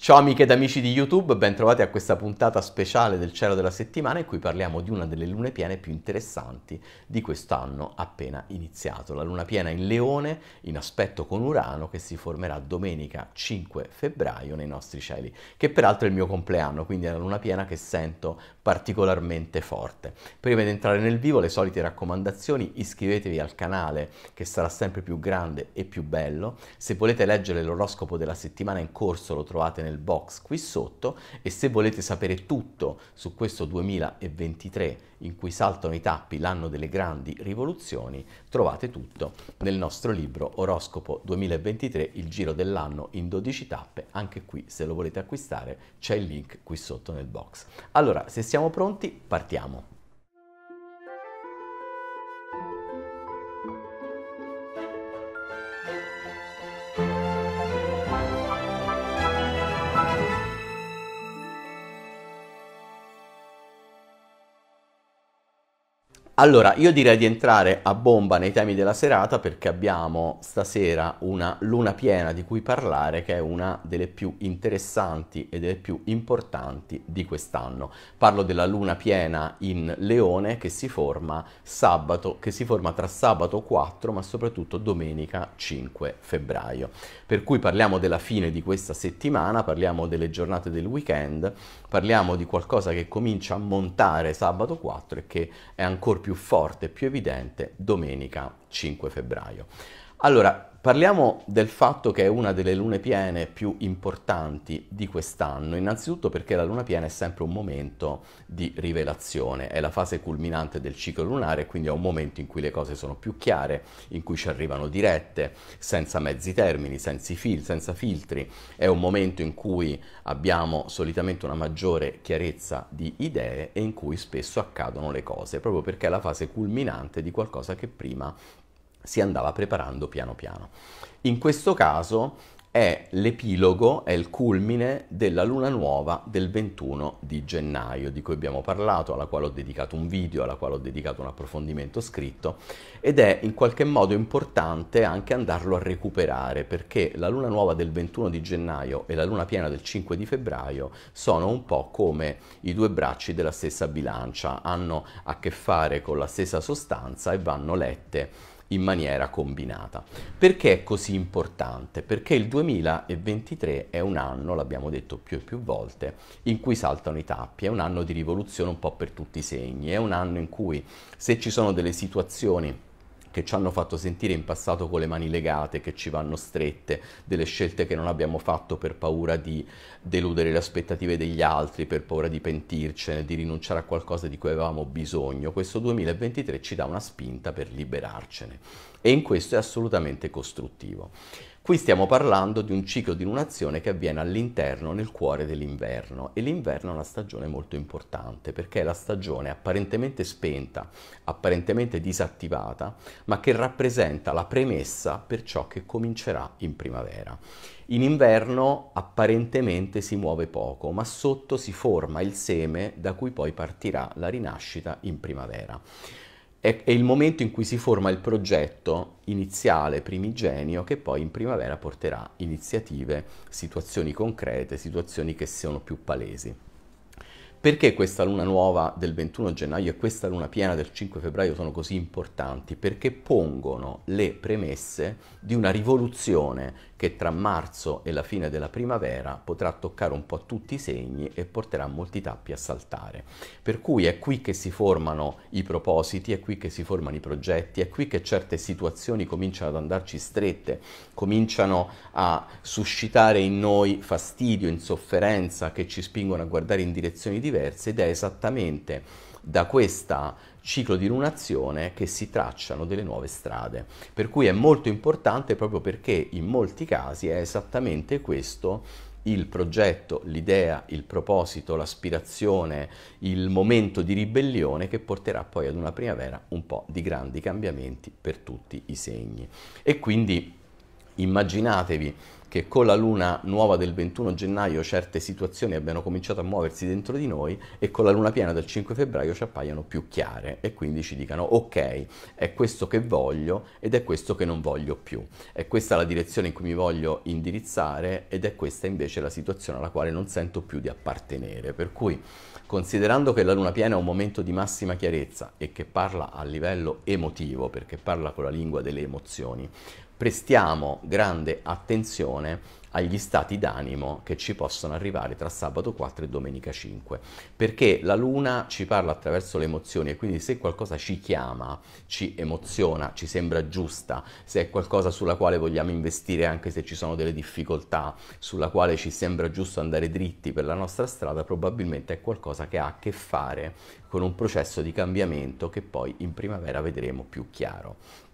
Ciao amiche ed amici di YouTube, bentrovati a questa puntata speciale del Cielo della Settimana in cui parliamo di una delle lune piene più interessanti di quest'anno appena iniziato. La luna piena in Leone in aspetto con Urano che si formerà domenica 5 febbraio nei nostri cieli, che peraltro è il mio compleanno, quindi è una luna piena che sento particolarmente forte. Prima di entrare nel vivo le solite raccomandazioni, iscrivetevi al canale che sarà sempre più grande e più bello. Se volete leggere l'oroscopo della settimana in corso lo trovate nel box qui sotto e se volete sapere tutto su questo 2023 in cui saltano i tappi l'anno delle grandi rivoluzioni, trovate tutto nel nostro libro Oroscopo 2023, il giro dell'anno in 12 tappe, anche qui se lo volete acquistare c'è il link qui sotto nel box. Allora, se siamo pronti, partiamo. Allora, io direi di entrare a bomba nei temi della serata perché abbiamo stasera una luna piena di cui parlare che è una delle più interessanti e delle più importanti di quest'anno. Parlo della luna piena in Leone che si forma sabato, che si forma tra sabato 4 ma soprattutto domenica 5 febbraio. Per cui parliamo della fine di questa settimana, parliamo delle giornate del weekend, parliamo di qualcosa che comincia a montare sabato 4 e che è ancora più più forte, più evidente domenica 5 febbraio. Allora, Parliamo del fatto che è una delle lune piene più importanti di quest'anno, innanzitutto perché la luna piena è sempre un momento di rivelazione, è la fase culminante del ciclo lunare, quindi è un momento in cui le cose sono più chiare, in cui ci arrivano dirette, senza mezzi termini, senza, fil- senza filtri, è un momento in cui abbiamo solitamente una maggiore chiarezza di idee e in cui spesso accadono le cose, proprio perché è la fase culminante di qualcosa che prima si andava preparando piano piano. In questo caso è l'epilogo, è il culmine della luna nuova del 21 di gennaio, di cui abbiamo parlato, alla quale ho dedicato un video, alla quale ho dedicato un approfondimento scritto, ed è in qualche modo importante anche andarlo a recuperare, perché la luna nuova del 21 di gennaio e la luna piena del 5 di febbraio sono un po' come i due bracci della stessa bilancia, hanno a che fare con la stessa sostanza e vanno lette in maniera combinata. Perché è così importante? Perché il 2023 è un anno, l'abbiamo detto più e più volte, in cui saltano i tappi, è un anno di rivoluzione un po' per tutti i segni, è un anno in cui se ci sono delle situazioni che ci hanno fatto sentire in passato con le mani legate, che ci vanno strette, delle scelte che non abbiamo fatto per paura di deludere le aspettative degli altri, per paura di pentircene, di rinunciare a qualcosa di cui avevamo bisogno. Questo 2023 ci dà una spinta per liberarcene e in questo è assolutamente costruttivo. Qui stiamo parlando di un ciclo di lunazione che avviene all'interno, nel cuore dell'inverno e l'inverno è una stagione molto importante perché è la stagione apparentemente spenta, apparentemente disattivata, ma che rappresenta la premessa per ciò che comincerà in primavera. In inverno apparentemente si muove poco, ma sotto si forma il seme da cui poi partirà la rinascita in primavera è, è il momento in cui si forma il progetto iniziale, primigenio, che poi in primavera porterà iniziative, situazioni concrete, situazioni che siano più palesi. Perché questa luna nuova del 21 gennaio e questa luna piena del 5 febbraio sono così importanti? Perché pongono le premesse di una rivoluzione che tra marzo e la fine della primavera potrà toccare un po' tutti i segni e porterà molti tappi a saltare. Per cui è qui che si formano i propositi, è qui che si formano i progetti, è qui che certe situazioni cominciano ad andarci strette, cominciano a suscitare in noi fastidio, insofferenza, che ci spingono a guardare in direzioni diverse ed è esattamente da questo ciclo di lunazione che si tracciano delle nuove strade. Per cui è molto importante proprio perché in molti casi è esattamente questo il progetto, l'idea, il proposito, l'aspirazione, il momento di ribellione che porterà poi ad una primavera un po' di grandi cambiamenti per tutti i segni. E quindi immaginatevi che con la luna nuova del 21 gennaio certe situazioni abbiano cominciato a muoversi dentro di noi e con la luna piena del 5 febbraio ci appaiano più chiare e quindi ci dicano ok, è questo che voglio ed è questo che non voglio più. È questa la direzione in cui mi voglio indirizzare ed è questa invece la situazione alla quale non sento più di appartenere. Per cui considerando che la luna piena è un momento di massima chiarezza e che parla a livello emotivo, perché parla con la lingua delle emozioni, prestiamo grande attenzione agli stati d'animo che ci possono arrivare tra sabato 4 e domenica 5, perché la luna ci parla attraverso le emozioni e quindi se qualcosa ci chiama, ci emoziona, ci sembra giusta, se è qualcosa sulla quale vogliamo investire anche se ci sono delle difficoltà, sulla quale ci sembra giusto andare dritti per la nostra strada, probabilmente è qualcosa che ha a che fare con un processo di cambiamento che poi in primavera vedremo più chiaro.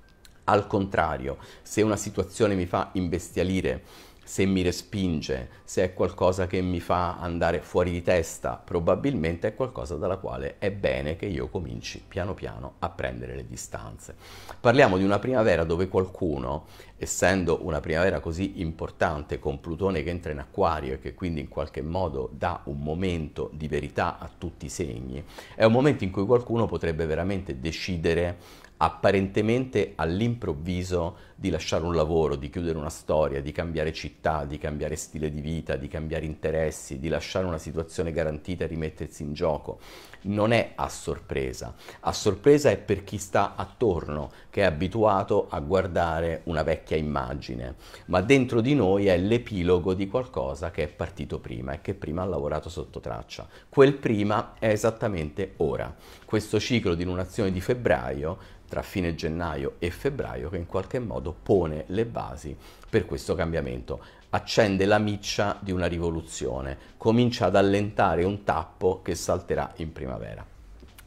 Al contrario, se una situazione mi fa imbestialire, se mi respinge, se è qualcosa che mi fa andare fuori di testa, probabilmente è qualcosa dalla quale è bene che io cominci piano piano a prendere le distanze. Parliamo di una primavera dove qualcuno, essendo una primavera così importante con Plutone che entra in acquario e che quindi in qualche modo dà un momento di verità a tutti i segni, è un momento in cui qualcuno potrebbe veramente decidere apparentemente all'improvviso di lasciare un lavoro, di chiudere una storia, di cambiare città, di cambiare stile di vita, di cambiare interessi, di lasciare una situazione garantita e rimettersi in gioco. Non è a sorpresa. A sorpresa è per chi sta attorno, che è abituato a guardare una vecchia immagine, ma dentro di noi è l'epilogo di qualcosa che è partito prima e che prima ha lavorato sotto traccia. Quel prima è esattamente ora. Questo ciclo di lunazione di febbraio tra fine gennaio e febbraio che in qualche modo pone le basi per questo cambiamento. Accende la miccia di una rivoluzione, comincia ad allentare un tappo che salterà in primavera.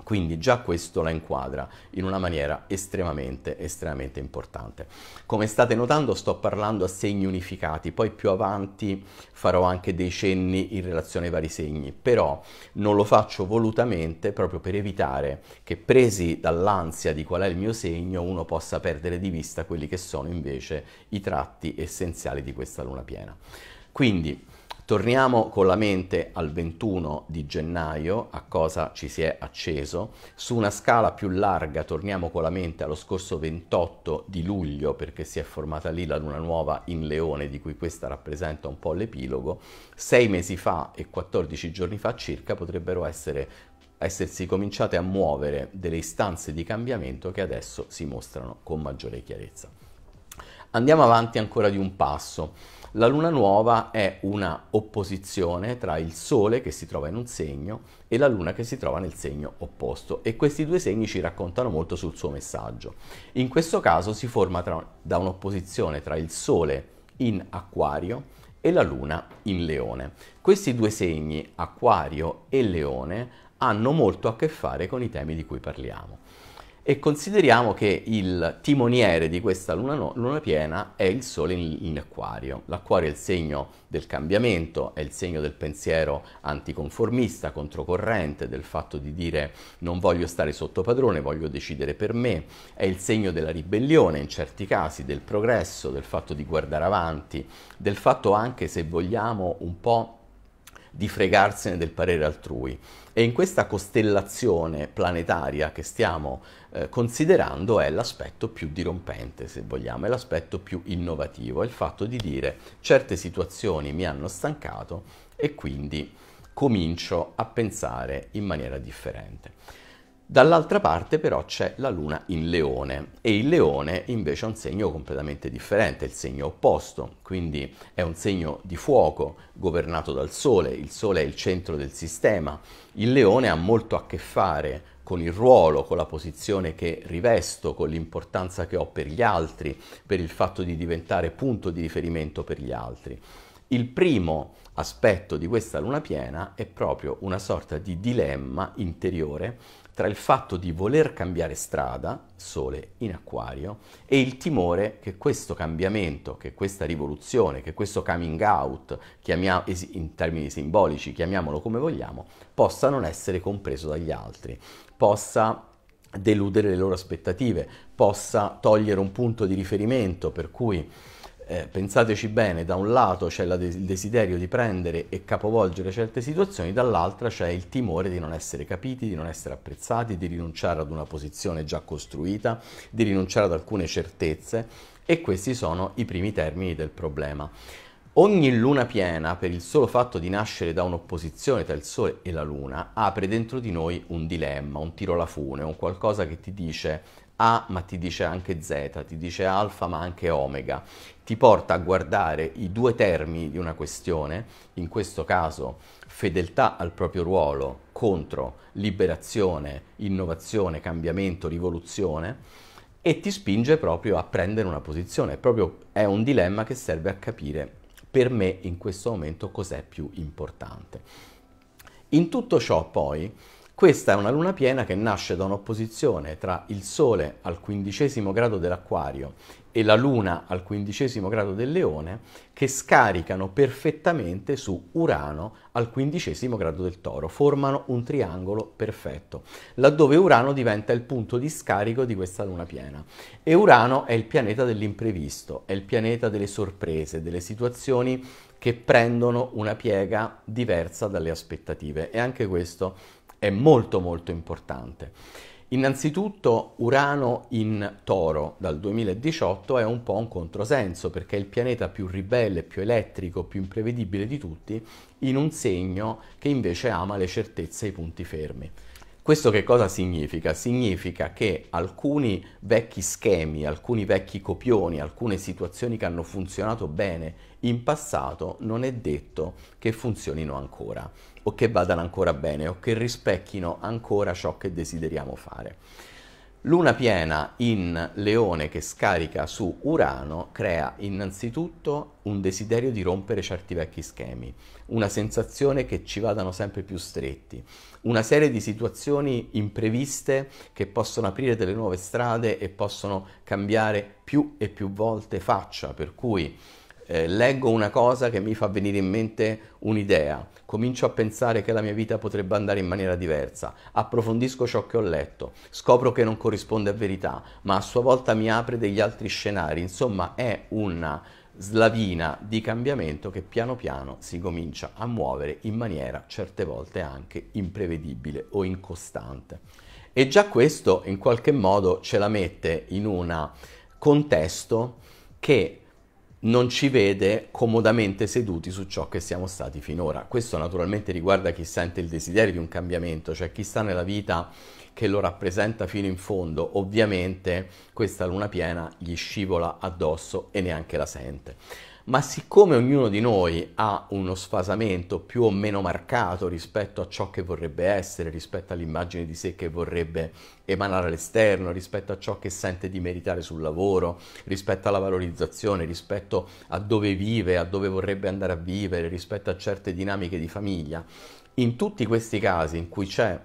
Quindi già questo la inquadra in una maniera estremamente, estremamente importante. Come state notando sto parlando a segni unificati, poi più avanti farò anche dei cenni in relazione ai vari segni, però non lo faccio volutamente proprio per evitare che presi dall'ansia di qual è il mio segno uno possa perdere di vista quelli che sono invece i tratti essenziali di questa luna piena. Quindi Torniamo con la mente al 21 di gennaio, a cosa ci si è acceso. Su una scala più larga torniamo con la mente allo scorso 28 di luglio, perché si è formata lì la luna nuova in leone, di cui questa rappresenta un po' l'epilogo. Sei mesi fa e 14 giorni fa circa potrebbero essere essersi cominciate a muovere delle istanze di cambiamento che adesso si mostrano con maggiore chiarezza. Andiamo avanti ancora di un passo. La luna nuova è una opposizione tra il Sole che si trova in un segno e la Luna che si trova nel segno opposto e questi due segni ci raccontano molto sul suo messaggio. In questo caso si forma tra, da un'opposizione tra il Sole in Acquario e la Luna in Leone. Questi due segni, Acquario e Leone, hanno molto a che fare con i temi di cui parliamo e consideriamo che il timoniere di questa luna, no, luna piena è il Sole in, in, acquario. L'acquario è il segno del cambiamento, è il segno del pensiero anticonformista, controcorrente, del fatto di dire non voglio stare sotto padrone, voglio decidere per me, è il segno della ribellione in certi casi, del progresso, del fatto di guardare avanti, del fatto anche se vogliamo un po' di fregarsene del parere altrui. E in questa costellazione planetaria che stiamo eh, considerando è l'aspetto più dirompente, se vogliamo, è l'aspetto più innovativo, è il fatto di dire certe situazioni mi hanno stancato e quindi comincio a pensare in maniera differente. Dall'altra parte però c'è la luna in leone e il leone invece è un segno completamente differente, è il segno opposto, quindi è un segno di fuoco governato dal sole, il sole è il centro del sistema, il leone ha molto a che fare con il ruolo, con la posizione che rivesto, con l'importanza che ho per gli altri, per il fatto di diventare punto di riferimento per gli altri. Il primo aspetto di questa luna piena è proprio una sorta di dilemma interiore tra il fatto di voler cambiare strada, Sole in acquario, e il timore che questo cambiamento, che questa rivoluzione, che questo coming out, in termini simbolici, chiamiamolo come vogliamo, possa non essere compreso dagli altri, possa deludere le loro aspettative, possa togliere un punto di riferimento per cui eh, pensateci bene, da un lato c'è il desiderio di prendere e capovolgere certe situazioni, dall'altra c'è il timore di non essere capiti, di non essere apprezzati, di rinunciare ad una posizione già costruita, di rinunciare ad alcune certezze e questi sono i primi termini del problema. Ogni luna piena, per il solo fatto di nascere da un'opposizione tra il Sole e la Luna, apre dentro di noi un dilemma, un tiro alla fune, un qualcosa che ti dice A ma ti dice anche Z, ti dice alfa ma anche omega, ti porta a guardare i due termini di una questione, in questo caso fedeltà al proprio ruolo contro liberazione, innovazione, cambiamento, rivoluzione, e ti spinge proprio a prendere una posizione. Proprio è un dilemma che serve a capire per me in questo momento cos'è più importante. In tutto ciò poi questa è una luna piena che nasce da un'opposizione tra il Sole al quindicesimo grado dell'Acquario e la Luna al quindicesimo grado del Leone, che scaricano perfettamente su Urano al quindicesimo grado del Toro, formano un triangolo perfetto, laddove Urano diventa il punto di scarico di questa luna piena. E Urano è il pianeta dell'imprevisto, è il pianeta delle sorprese, delle situazioni che prendono una piega diversa dalle aspettative e anche questo è molto molto importante. Innanzitutto Urano in Toro dal 2018 è un po' un controsenso perché è il pianeta più ribelle, più elettrico, più imprevedibile di tutti in un segno che invece ama le certezze e i punti fermi. Questo che cosa significa? Significa che alcuni vecchi schemi, alcuni vecchi copioni, alcune situazioni che hanno funzionato bene in passato non è detto che funzionino ancora o che vadano ancora bene o che rispecchino ancora ciò che desideriamo fare. Luna piena in leone che scarica su Urano crea innanzitutto un desiderio di rompere certi vecchi schemi, una sensazione che ci vadano sempre più stretti, una serie di situazioni impreviste che possono aprire delle nuove strade e possono cambiare più e più volte faccia, per cui eh, leggo una cosa che mi fa venire in mente un'idea, comincio a pensare che la mia vita potrebbe andare in maniera diversa, approfondisco ciò che ho letto, scopro che non corrisponde a verità, ma a sua volta mi apre degli altri scenari, insomma è una slavina di cambiamento che piano piano si comincia a muovere in maniera certe volte anche imprevedibile o incostante. E già questo in qualche modo ce la mette in un contesto che non ci vede comodamente seduti su ciò che siamo stati finora. Questo naturalmente riguarda chi sente il desiderio di un cambiamento, cioè chi sta nella vita che lo rappresenta fino in fondo, ovviamente questa luna piena gli scivola addosso e neanche la sente ma siccome ognuno di noi ha uno sfasamento più o meno marcato rispetto a ciò che vorrebbe essere, rispetto all'immagine di sé che vorrebbe emanare all'esterno, rispetto a ciò che sente di meritare sul lavoro, rispetto alla valorizzazione, rispetto a dove vive, a dove vorrebbe andare a vivere, rispetto a certe dinamiche di famiglia, in tutti questi casi in cui c'è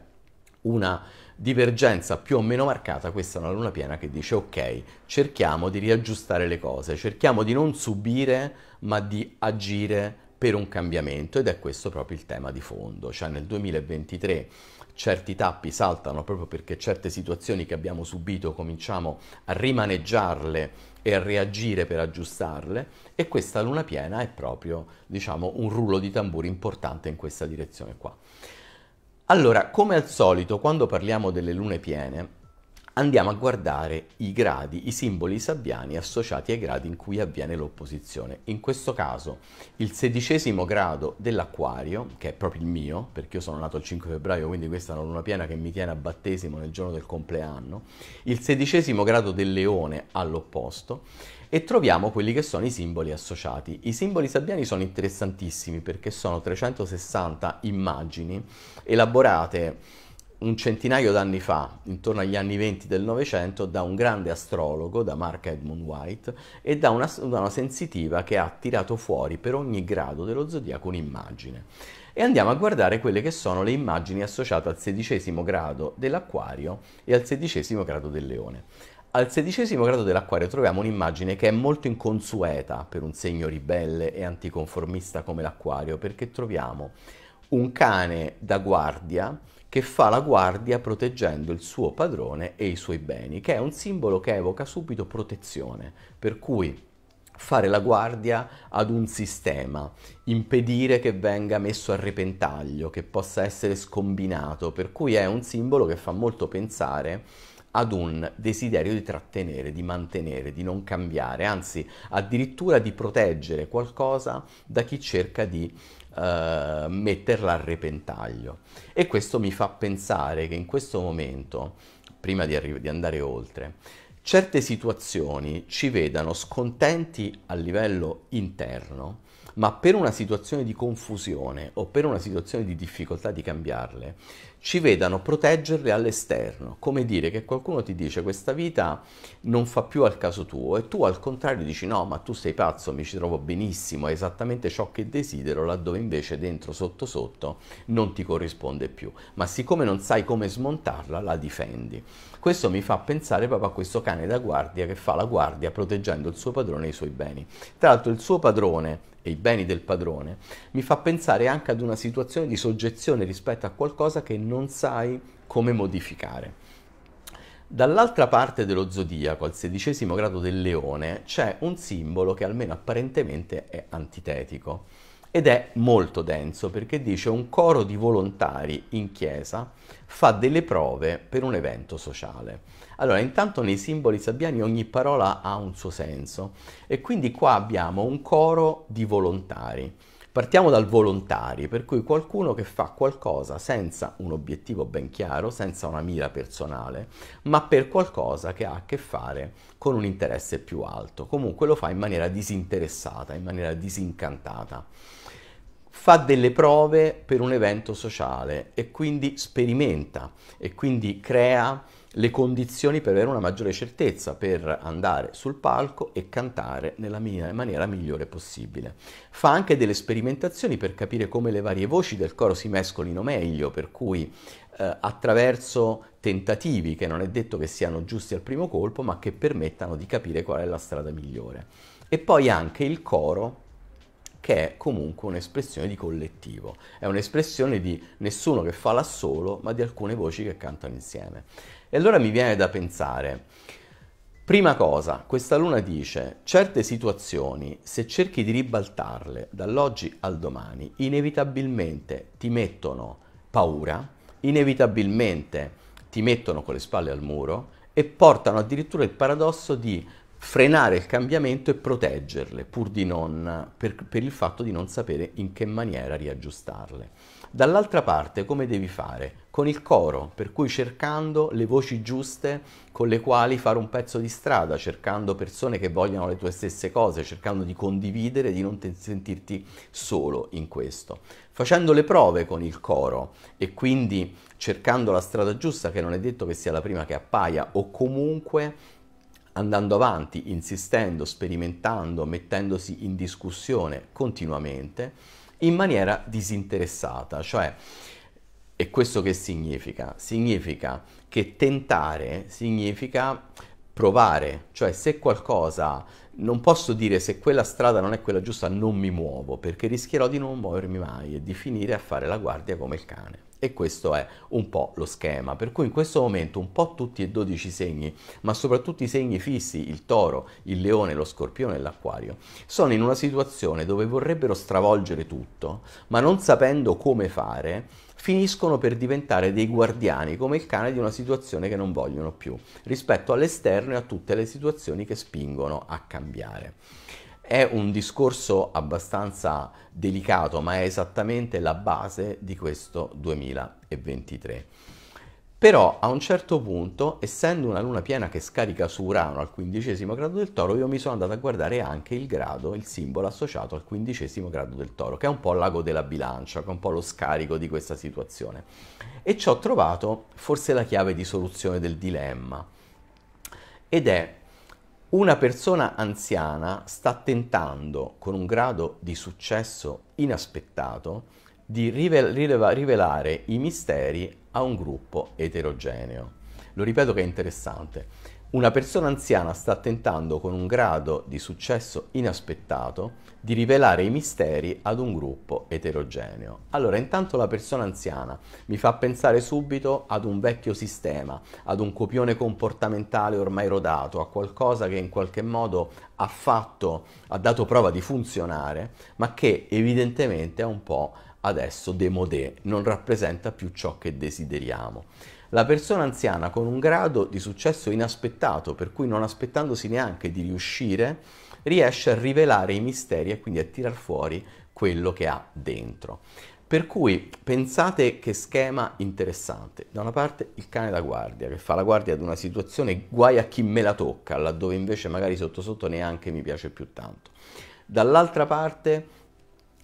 una divergenza più o meno marcata, questa è una luna piena che dice ok, cerchiamo di riaggiustare le cose, cerchiamo di non subire ma di agire per un cambiamento ed è questo proprio il tema di fondo, cioè nel 2023 certi tappi saltano proprio perché certe situazioni che abbiamo subito cominciamo a rimaneggiarle e a reagire per aggiustarle e questa luna piena è proprio diciamo un rullo di tamburi importante in questa direzione qua. Allora, come al solito, quando parliamo delle lune piene, andiamo a guardare i gradi, i simboli sabbiani associati ai gradi in cui avviene l'opposizione. In questo caso il sedicesimo grado dell'acquario, che è proprio il mio, perché io sono nato il 5 febbraio, quindi questa è una luna piena che mi tiene a battesimo nel giorno del compleanno, il sedicesimo grado del leone all'opposto e troviamo quelli che sono i simboli associati. I simboli sabbiani sono interessantissimi perché sono 360 immagini elaborate un centinaio d'anni fa, intorno agli anni 20 del Novecento, da un grande astrologo, da Mark Edmund White, e da una, da una sensitiva che ha tirato fuori per ogni grado dello zodiaco un'immagine. E andiamo a guardare quelle che sono le immagini associate al sedicesimo grado dell'acquario e al sedicesimo grado del leone. Al sedicesimo grado dell'acquario troviamo un'immagine che è molto inconsueta per un segno ribelle e anticonformista come l'acquario, perché troviamo un cane da guardia che fa la guardia proteggendo il suo padrone e i suoi beni, che è un simbolo che evoca subito protezione, per cui fare la guardia ad un sistema, impedire che venga messo a repentaglio, che possa essere scombinato, per cui è un simbolo che fa molto pensare ad un desiderio di trattenere, di mantenere, di non cambiare, anzi addirittura di proteggere qualcosa da chi cerca di uh, metterla a repentaglio. E questo mi fa pensare che in questo momento, prima di, arri- di andare oltre, certe situazioni ci vedano scontenti a livello interno, ma per una situazione di confusione o per una situazione di difficoltà di cambiarle, ci vedano proteggerle all'esterno, come dire che qualcuno ti dice questa vita non fa più al caso tuo e tu al contrario dici no, ma tu sei pazzo, mi ci trovo benissimo, è esattamente ciò che desidero, laddove invece dentro sotto sotto non ti corrisponde più, ma siccome non sai come smontarla, la difendi. Questo mi fa pensare proprio a questo cane da guardia che fa la guardia proteggendo il suo padrone e i suoi beni. Tra l'altro il suo padrone e i beni del padrone, mi fa pensare anche ad una situazione di soggezione rispetto a qualcosa che non sai come modificare. Dall'altra parte dello zodiaco, al sedicesimo grado del leone, c'è un simbolo che almeno apparentemente è antitetico ed è molto denso perché dice un coro di volontari in chiesa fa delle prove per un evento sociale. Allora, intanto nei simboli sabbiani ogni parola ha un suo senso e quindi qua abbiamo un coro di volontari. Partiamo dal volontari, per cui qualcuno che fa qualcosa senza un obiettivo ben chiaro, senza una mira personale, ma per qualcosa che ha a che fare con un interesse più alto. Comunque lo fa in maniera disinteressata, in maniera disincantata fa delle prove per un evento sociale e quindi sperimenta e quindi crea le condizioni per avere una maggiore certezza, per andare sul palco e cantare nella maniera migliore possibile. Fa anche delle sperimentazioni per capire come le varie voci del coro si mescolino meglio, per cui eh, attraverso tentativi che non è detto che siano giusti al primo colpo, ma che permettano di capire qual è la strada migliore. E poi anche il coro che è comunque un'espressione di collettivo, è un'espressione di nessuno che fa l'assolo, ma di alcune voci che cantano insieme. E allora mi viene da pensare, prima cosa, questa luna dice, certe situazioni, se cerchi di ribaltarle dall'oggi al domani, inevitabilmente ti mettono paura, inevitabilmente ti mettono con le spalle al muro e portano addirittura il paradosso di frenare il cambiamento e proteggerle, pur di non, per, per, il fatto di non sapere in che maniera riaggiustarle. Dall'altra parte, come devi fare? Con il coro, per cui cercando le voci giuste con le quali fare un pezzo di strada, cercando persone che vogliano le tue stesse cose, cercando di condividere, di non te- sentirti solo in questo. Facendo le prove con il coro e quindi cercando la strada giusta, che non è detto che sia la prima che appaia, o comunque andando avanti, insistendo, sperimentando, mettendosi in discussione continuamente in maniera disinteressata, cioè e questo che significa? Significa che tentare significa provare, cioè se qualcosa non posso dire se quella strada non è quella giusta non mi muovo perché rischierò di non muovermi mai e di finire a fare la guardia come il cane. E questo è un po' lo schema, per cui in questo momento un po' tutti e 12 segni, ma soprattutto i segni fissi, il toro, il leone, lo scorpione e l'acquario, sono in una situazione dove vorrebbero stravolgere tutto, ma non sapendo come fare, finiscono per diventare dei guardiani come il cane di una situazione che non vogliono più, rispetto all'esterno e a tutte le situazioni che spingono a cambiare. È un discorso abbastanza delicato, ma è esattamente la base di questo 2023. Però a un certo punto, essendo una luna piena che scarica su Urano al quindicesimo grado del toro, io mi sono andato a guardare anche il grado, il simbolo associato al quindicesimo grado del toro, che è un po' l'ago della bilancia, che è un po' lo scarico di questa situazione. E ci ho trovato forse la chiave di soluzione del dilemma. Ed è una persona anziana sta tentando, con un grado di successo inaspettato, di rivelare i misteri a un gruppo eterogeneo. Lo ripeto che è interessante. Una persona anziana sta tentando con un grado di successo inaspettato di rivelare i misteri ad un gruppo eterogeneo. Allora, intanto la persona anziana mi fa pensare subito ad un vecchio sistema, ad un copione comportamentale ormai rodato, a qualcosa che in qualche modo ha fatto, ha dato prova di funzionare, ma che evidentemente è un po' adesso demodé, non rappresenta più ciò che desideriamo. La persona anziana con un grado di successo inaspettato, per cui non aspettandosi neanche di riuscire, riesce a rivelare i misteri e quindi a tirar fuori quello che ha dentro. Per cui pensate che schema interessante. Da una parte il cane da guardia, che fa la guardia ad una situazione guai a chi me la tocca, laddove invece magari sotto sotto neanche mi piace più tanto. Dall'altra parte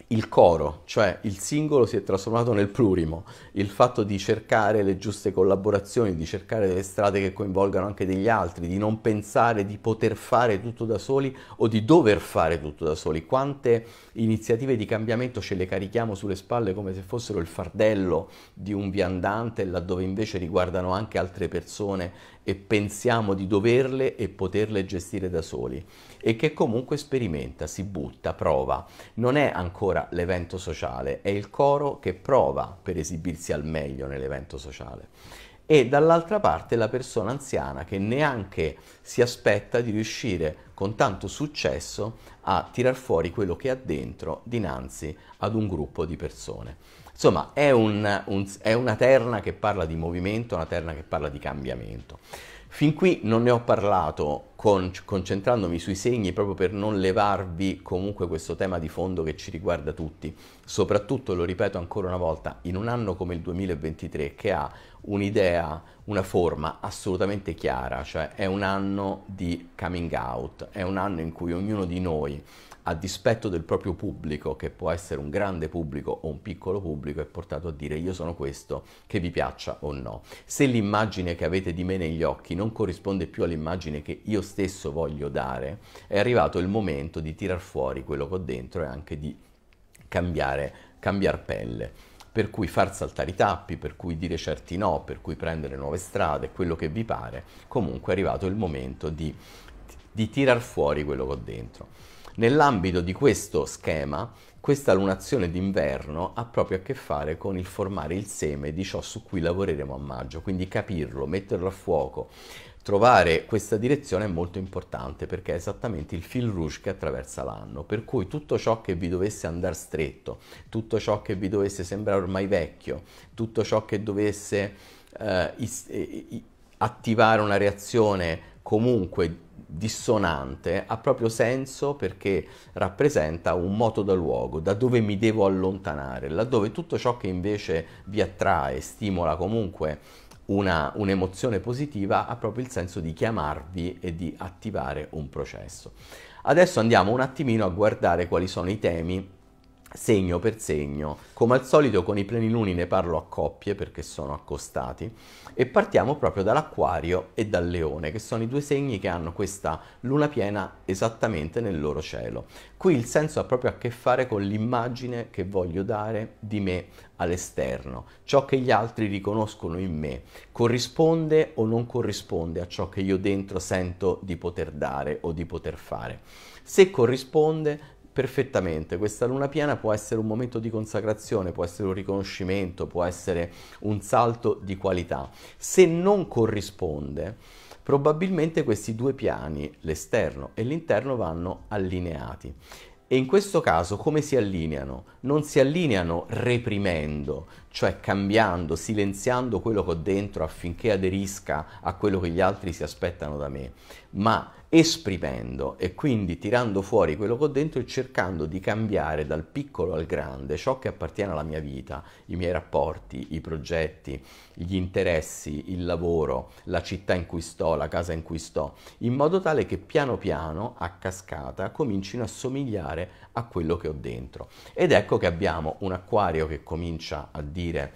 il coro, cioè il singolo si è trasformato nel plurimo, il fatto di cercare le giuste collaborazioni, di cercare delle strade che coinvolgano anche degli altri, di non pensare di poter fare tutto da soli o di dover fare tutto da soli. Quante iniziative di cambiamento ce le carichiamo sulle spalle come se fossero il fardello di un viandante, laddove invece riguardano anche altre persone e pensiamo di doverle e poterle gestire da soli e che comunque sperimenta, si butta, prova. Non è ancora l'evento sociale, è il coro che prova per esibirsi al meglio nell'evento sociale. E dall'altra parte la persona anziana che neanche si aspetta di riuscire con tanto successo a tirar fuori quello che ha dentro dinanzi ad un gruppo di persone. Insomma, è, un, un, è una terna che parla di movimento, una terna che parla di cambiamento. Fin qui non ne ho parlato con, concentrandomi sui segni proprio per non levarvi comunque questo tema di fondo che ci riguarda tutti, soprattutto, lo ripeto ancora una volta, in un anno come il 2023 che ha un'idea, una forma assolutamente chiara, cioè è un anno di coming out, è un anno in cui ognuno di noi a dispetto del proprio pubblico, che può essere un grande pubblico o un piccolo pubblico, è portato a dire io sono questo, che vi piaccia o no. Se l'immagine che avete di me negli occhi non corrisponde più all'immagine che io stesso voglio dare, è arrivato il momento di tirar fuori quello che ho dentro e anche di cambiare, cambiare pelle per cui far saltare i tappi, per cui dire certi no, per cui prendere nuove strade, quello che vi pare, comunque è arrivato il momento di, di tirar fuori quello che ho dentro. Nell'ambito di questo schema, questa lunazione d'inverno ha proprio a che fare con il formare il seme di ciò su cui lavoreremo a maggio, quindi capirlo, metterlo a fuoco. Trovare questa direzione è molto importante perché è esattamente il fil rouge che attraversa l'anno, per cui tutto ciò che vi dovesse andare stretto, tutto ciò che vi dovesse sembrare ormai vecchio, tutto ciò che dovesse eh, eh, attivare una reazione comunque dissonante ha proprio senso perché rappresenta un moto da luogo, da dove mi devo allontanare, laddove tutto ciò che invece vi attrae, stimola comunque una, un'emozione positiva, ha proprio il senso di chiamarvi e di attivare un processo. Adesso andiamo un attimino a guardare quali sono i temi segno per segno. Come al solito con i pleniluni ne parlo a coppie perché sono accostati e partiamo proprio dall'acquario e dal leone che sono i due segni che hanno questa luna piena esattamente nel loro cielo. Qui il senso ha proprio a che fare con l'immagine che voglio dare di me all'esterno, ciò che gli altri riconoscono in me, corrisponde o non corrisponde a ciò che io dentro sento di poter dare o di poter fare. Se corrisponde, perfettamente. Questa luna piena può essere un momento di consacrazione, può essere un riconoscimento, può essere un salto di qualità. Se non corrisponde, probabilmente questi due piani, l'esterno e l'interno, vanno allineati. E in questo caso come si allineano? Non si allineano reprimendo, cioè cambiando, silenziando quello che ho dentro affinché aderisca a quello che gli altri si aspettano da me, ma esprimendo e quindi tirando fuori quello che ho dentro e cercando di cambiare dal piccolo al grande ciò che appartiene alla mia vita, i miei rapporti, i progetti, gli interessi, il lavoro, la città in cui sto, la casa in cui sto, in modo tale che piano piano, a cascata, comincino a somigliare a quello che ho dentro. Ed ecco che abbiamo un acquario che comincia a dire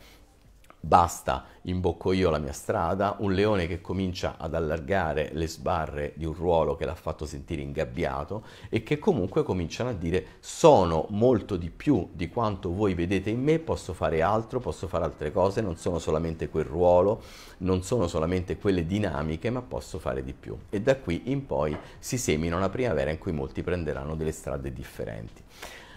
basta, imbocco io la mia strada, un leone che comincia ad allargare le sbarre di un ruolo che l'ha fatto sentire ingabbiato e che comunque cominciano a dire sono molto di più di quanto voi vedete in me, posso fare altro, posso fare altre cose, non sono solamente quel ruolo, non sono solamente quelle dinamiche, ma posso fare di più. E da qui in poi si semina una primavera in cui molti prenderanno delle strade differenti.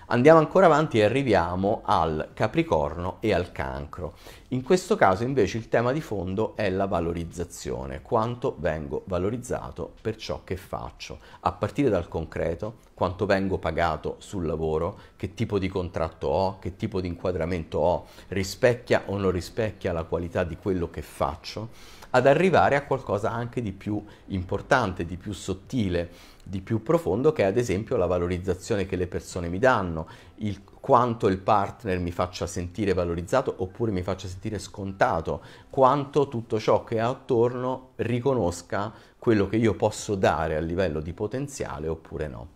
Andiamo ancora avanti e arriviamo al Capricorno e al Cancro. In questo caso invece il tema di fondo è la valorizzazione, quanto vengo valorizzato per ciò che faccio, a partire dal concreto, quanto vengo pagato sul lavoro, che tipo di contratto ho, che tipo di inquadramento ho, rispecchia o non rispecchia la qualità di quello che faccio, ad arrivare a qualcosa anche di più importante, di più sottile, di più profondo, che è ad esempio la valorizzazione che le persone mi danno, il quanto il partner mi faccia sentire valorizzato oppure mi faccia sentire scontato, quanto tutto ciò che ha attorno riconosca quello che io posso dare a livello di potenziale oppure no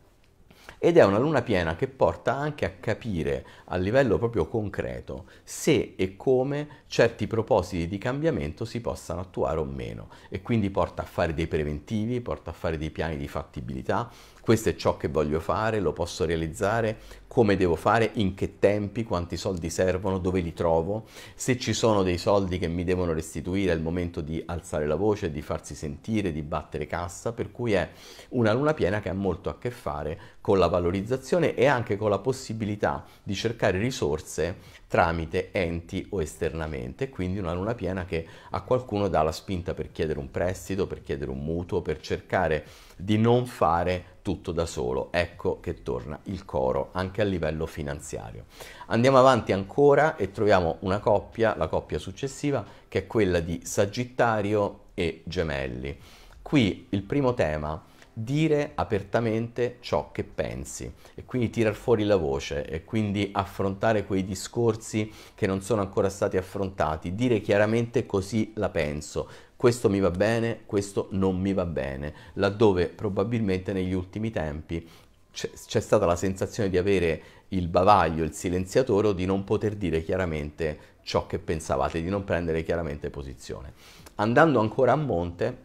ed è una luna piena che porta anche a capire a livello proprio concreto se e come certi propositi di cambiamento si possano attuare o meno. E quindi porta a fare dei preventivi, porta a fare dei piani di fattibilità, questo è ciò che voglio fare, lo posso realizzare, come devo fare, in che tempi, quanti soldi servono, dove li trovo, se ci sono dei soldi che mi devono restituire, è il momento di alzare la voce, di farsi sentire, di battere cassa, per cui è una luna piena che ha molto a che fare con la valorizzazione e anche con la possibilità di cercare risorse tramite enti o esternamente, quindi una luna piena che a qualcuno dà la spinta per chiedere un prestito, per chiedere un mutuo, per cercare di non fare tutto da solo. Ecco che torna il coro anche a livello finanziario. Andiamo avanti ancora e troviamo una coppia, la coppia successiva, che è quella di Sagittario e Gemelli. Qui il primo tema dire apertamente ciò che pensi e quindi tirar fuori la voce e quindi affrontare quei discorsi che non sono ancora stati affrontati, dire chiaramente così la penso, questo mi va bene, questo non mi va bene, laddove probabilmente negli ultimi tempi c'è, c'è stata la sensazione di avere il bavaglio, il silenziatore o di non poter dire chiaramente ciò che pensavate, di non prendere chiaramente posizione. Andando ancora a monte,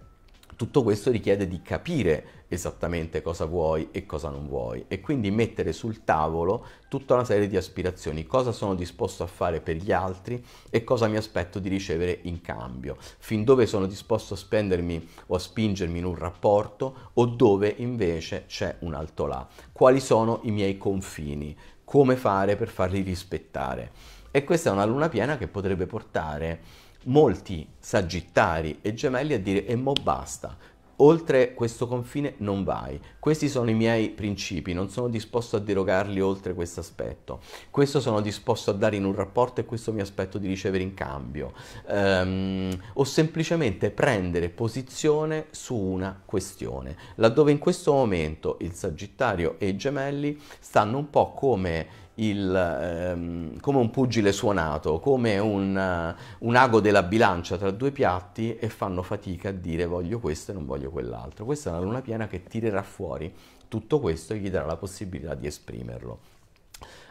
tutto questo richiede di capire esattamente cosa vuoi e cosa non vuoi e quindi mettere sul tavolo tutta una serie di aspirazioni, cosa sono disposto a fare per gli altri e cosa mi aspetto di ricevere in cambio, fin dove sono disposto a spendermi o a spingermi in un rapporto o dove invece c'è un alto là, quali sono i miei confini, come fare per farli rispettare. E questa è una luna piena che potrebbe portare molti sagittari e gemelli a dire e mo basta, oltre questo confine non vai. Questi sono i miei principi, non sono disposto a derogarli oltre questo aspetto. Questo sono disposto a dare in un rapporto e questo mi aspetto di ricevere in cambio. Um, o semplicemente prendere posizione su una questione, laddove in questo momento il Sagittario e i Gemelli stanno un po' come il, ehm, come un pugile suonato, come un, uh, un, ago della bilancia tra due piatti e fanno fatica a dire voglio questo e non voglio quell'altro. Questa è una luna piena che tirerà fuori tutto questo e gli darà la possibilità di esprimerlo.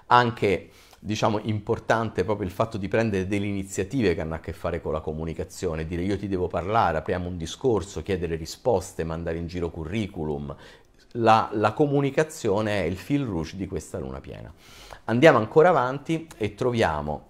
Anche diciamo importante proprio il fatto di prendere delle iniziative che hanno a che fare con la comunicazione, dire io ti devo parlare, apriamo un discorso, chiedere risposte, mandare in giro curriculum. La, la comunicazione è il fil rouge di questa luna piena. Andiamo ancora avanti e troviamo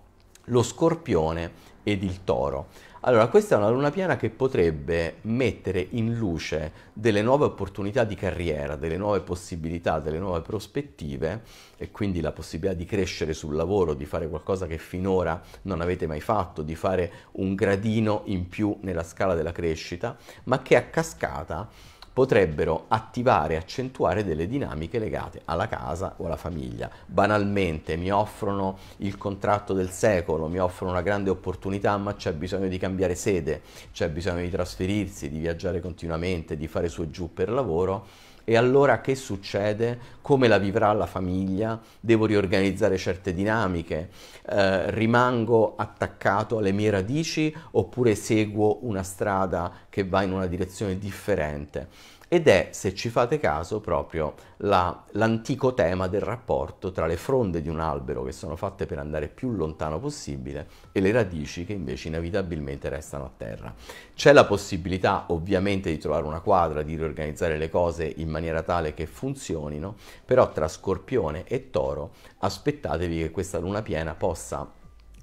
lo scorpione ed il toro. Allora, questa è una luna piena che potrebbe mettere in luce delle nuove opportunità di carriera, delle nuove possibilità, delle nuove prospettive e quindi la possibilità di crescere sul lavoro, di fare qualcosa che finora non avete mai fatto, di fare un gradino in più nella scala della crescita, ma che a cascata potrebbero attivare e accentuare delle dinamiche legate alla casa o alla famiglia. Banalmente mi offrono il contratto del secolo, mi offrono una grande opportunità, ma c'è bisogno di cambiare sede, c'è bisogno di trasferirsi, di viaggiare continuamente, di fare su e giù per lavoro e allora che succede? Come la vivrà la famiglia? Devo riorganizzare certe dinamiche? Eh, rimango attaccato alle mie radici oppure seguo una strada che va in una direzione differente? Ed è, se ci fate caso, proprio la, l'antico tema del rapporto tra le fronde di un albero che sono fatte per andare più lontano possibile e le radici che invece inevitabilmente restano a terra. C'è la possibilità ovviamente di trovare una quadra, di riorganizzare le cose in maniera tale che funzionino, però tra Scorpione e Toro aspettatevi che questa luna piena possa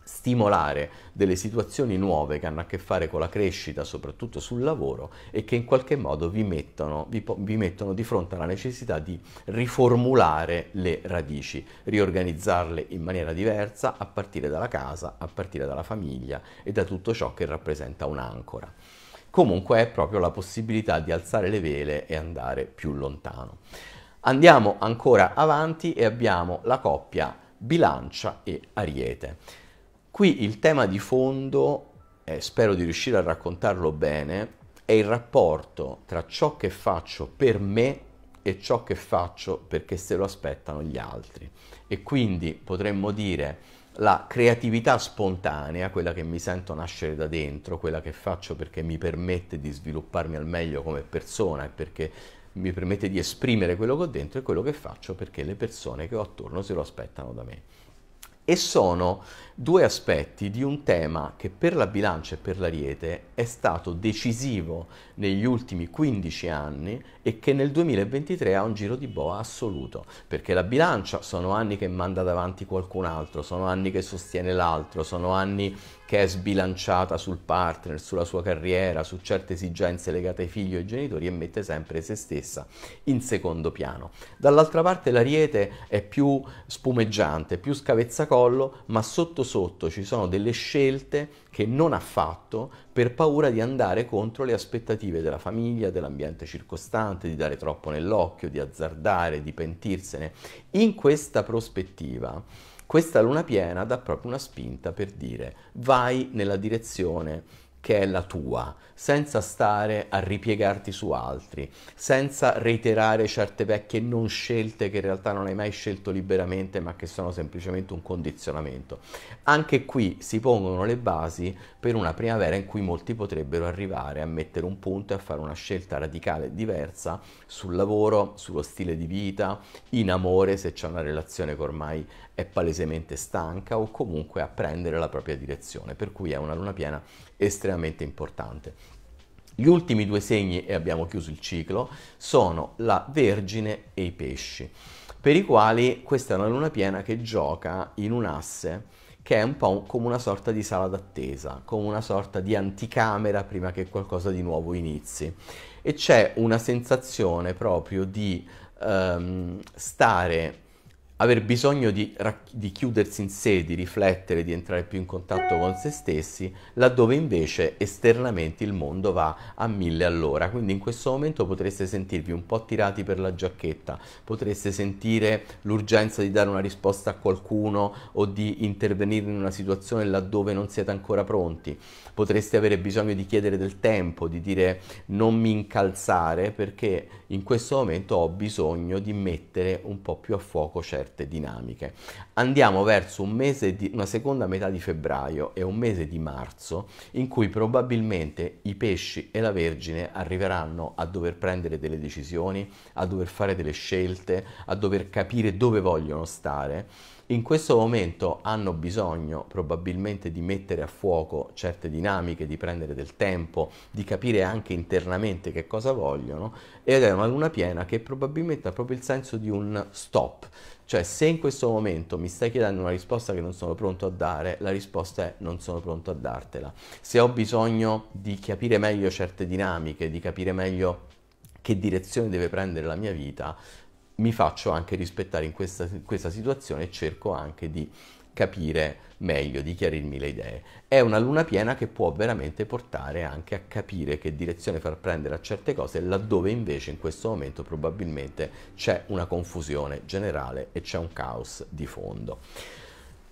stimolare delle situazioni nuove che hanno a che fare con la crescita, soprattutto sul lavoro, e che in qualche modo vi mettono, vi, vi mettono di fronte alla necessità di riformulare le radici, riorganizzarle in maniera diversa a partire dalla casa, a partire dalla famiglia e da tutto ciò che rappresenta un'ancora. Comunque è proprio la possibilità di alzare le vele e andare più lontano. Andiamo ancora avanti e abbiamo la coppia bilancia e ariete. Qui il tema di fondo, e spero di riuscire a raccontarlo bene, è il rapporto tra ciò che faccio per me e ciò che faccio perché se lo aspettano gli altri. E quindi potremmo dire la creatività spontanea, quella che mi sento nascere da dentro, quella che faccio perché mi permette di svilupparmi al meglio come persona e perché mi permette di esprimere quello che ho dentro, e quello che faccio perché le persone che ho attorno se lo aspettano da me e sono due aspetti di un tema che per la bilancia e per l'ariete è stato decisivo negli ultimi 15 anni e che nel 2023 ha un giro di boa assoluto, perché la bilancia sono anni che manda davanti qualcun altro, sono anni che sostiene l'altro, sono anni che è sbilanciata sul partner, sulla sua carriera, su certe esigenze legate ai figli o ai genitori e mette sempre se stessa in secondo piano. Dall'altra parte l'ariete è più spumeggiante, più scavezzacollo, ma sotto sotto ci sono delle scelte che non ha fatto per paura di andare contro le aspettative della famiglia, dell'ambiente circostante, di dare troppo nell'occhio, di azzardare, di pentirsene. In questa prospettiva questa luna piena dà proprio una spinta per dire vai nella direzione che è la tua, senza stare a ripiegarti su altri, senza reiterare certe vecchie non scelte che in realtà non hai mai scelto liberamente ma che sono semplicemente un condizionamento. Anche qui si pongono le basi per una primavera in cui molti potrebbero arrivare a mettere un punto e a fare una scelta radicale diversa sul lavoro, sullo stile di vita, in amore se c'è una relazione che ormai è palesemente stanca o comunque a prendere la propria direzione, per cui è una luna piena estremamente importante. Gli ultimi due segni, e abbiamo chiuso il ciclo, sono la Vergine e i pesci, per i quali questa è una luna piena che gioca in un asse che è un po' come una sorta di sala d'attesa, come una sorta di anticamera prima che qualcosa di nuovo inizi. E c'è una sensazione proprio di um, stare aver bisogno di, di, chiudersi in sé, di riflettere, di entrare più in contatto con se stessi, laddove invece esternamente il mondo va a mille all'ora. Quindi in questo momento potreste sentirvi un po' tirati per la giacchetta, potreste sentire l'urgenza di dare una risposta a qualcuno o di intervenire in una situazione laddove non siete ancora pronti, potreste avere bisogno di chiedere del tempo, di dire non mi incalzare perché in questo momento ho bisogno di mettere un po' più a fuoco certe dinamiche. Andiamo verso un mese di, una seconda metà di febbraio e un mese di marzo in cui probabilmente i pesci e la Vergine arriveranno a dover prendere delle decisioni, a dover fare delle scelte, a dover capire dove vogliono stare in questo momento hanno bisogno probabilmente di mettere a fuoco certe dinamiche, di prendere del tempo, di capire anche internamente che cosa vogliono ed è una luna piena che probabilmente ha proprio il senso di un stop, cioè se in questo momento mi stai chiedendo una risposta che non sono pronto a dare, la risposta è non sono pronto a dartela. Se ho bisogno di capire meglio certe dinamiche, di capire meglio che direzione deve prendere la mia vita, mi faccio anche rispettare in questa, questa situazione e cerco anche di capire meglio, di chiarirmi le idee. È una luna piena che può veramente portare anche a capire che direzione far prendere a certe cose, laddove invece in questo momento probabilmente c'è una confusione generale e c'è un caos di fondo.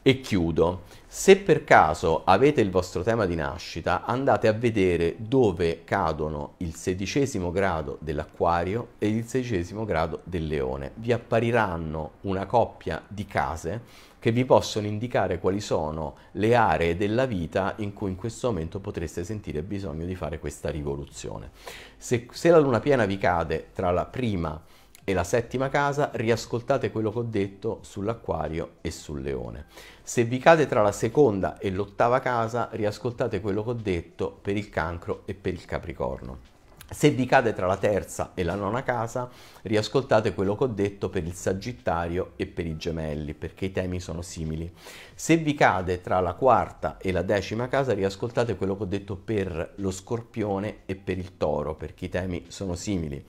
E chiudo. Se per caso avete il vostro tema di nascita, andate a vedere dove cadono il sedicesimo grado dell'acquario e il sedicesimo grado del leone. Vi appariranno una coppia di case che vi possono indicare quali sono le aree della vita in cui in questo momento potreste sentire bisogno di fare questa rivoluzione. Se, se la luna piena vi cade tra la prima e la settima casa, riascoltate quello che ho detto sull'acquario e sul leone. Se vi cade tra la seconda e l'ottava casa, riascoltate quello che ho detto per il cancro e per il capricorno. Se vi cade tra la terza e la nona casa, riascoltate quello che ho detto per il Sagittario e per i gemelli, perché i temi sono simili. Se vi cade tra la quarta e la decima casa, riascoltate quello che ho detto per lo Scorpione e per il Toro, perché i temi sono simili.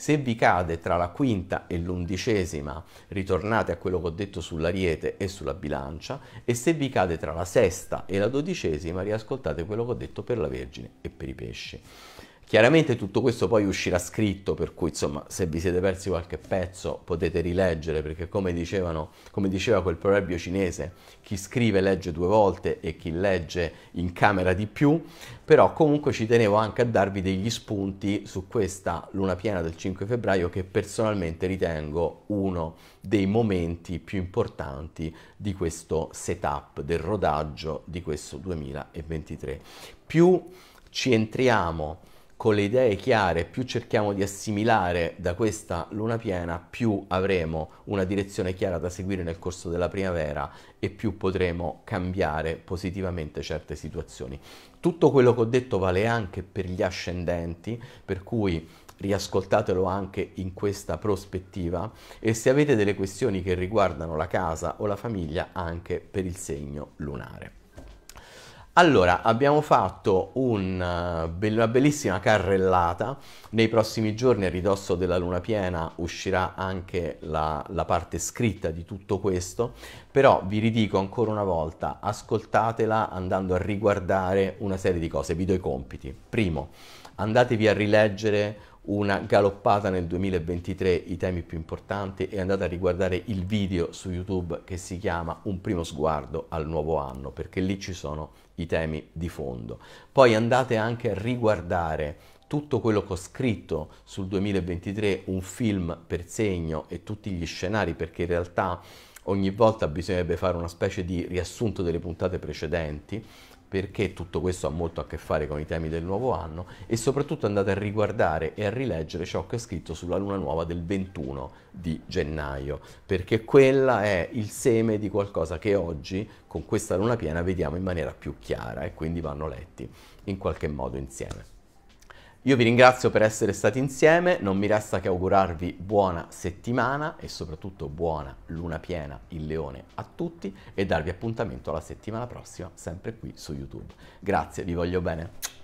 Se vi cade tra la quinta e l'undicesima, ritornate a quello che ho detto sull'Ariete e sulla bilancia, e se vi cade tra la sesta e la dodicesima, riascoltate quello che ho detto per la Vergine e per i pesci. Chiaramente tutto questo poi uscirà scritto, per cui insomma se vi siete persi qualche pezzo potete rileggere, perché come, dicevano, come diceva quel proverbio cinese, chi scrive legge due volte e chi legge in camera di più, però comunque ci tenevo anche a darvi degli spunti su questa luna piena del 5 febbraio che personalmente ritengo uno dei momenti più importanti di questo setup, del rodaggio di questo 2023. Più ci entriamo con le idee chiare, più cerchiamo di assimilare da questa luna piena, più avremo una direzione chiara da seguire nel corso della primavera e più potremo cambiare positivamente certe situazioni. Tutto quello che ho detto vale anche per gli ascendenti, per cui riascoltatelo anche in questa prospettiva e se avete delle questioni che riguardano la casa o la famiglia anche per il segno lunare. Allora, abbiamo fatto uh, una bellissima carrellata, nei prossimi giorni a ridosso della luna piena uscirà anche la, la, parte scritta di tutto questo, però vi ridico ancora una volta, ascoltatela andando a riguardare una serie di cose, vi do i compiti. Primo, andatevi a rileggere una galoppata nel 2023 i temi più importanti e andate a riguardare il video su YouTube che si chiama Un primo sguardo al nuovo anno perché lì ci sono i temi di fondo. Poi andate anche a riguardare tutto quello che ho scritto sul 2023, un film per segno e tutti gli scenari perché in realtà ogni volta bisognerebbe fare una specie di riassunto delle puntate precedenti perché tutto questo ha molto a che fare con i temi del nuovo anno e soprattutto andate a riguardare e a rileggere ciò che è scritto sulla luna nuova del 21 di gennaio, perché quella è il seme di qualcosa che oggi con questa luna piena vediamo in maniera più chiara e quindi vanno letti in qualche modo insieme. Io vi ringrazio per essere stati insieme, non mi resta che augurarvi buona settimana e soprattutto buona luna piena il leone a tutti e darvi appuntamento alla settimana prossima sempre qui su YouTube. Grazie, vi voglio bene.